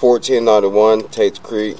1491 Tate's Creek.